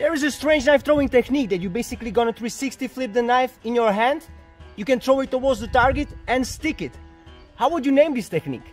There is a strange knife throwing technique that you basically gonna 360 flip the knife in your hand. You can throw it towards the target and stick it. How would you name this technique?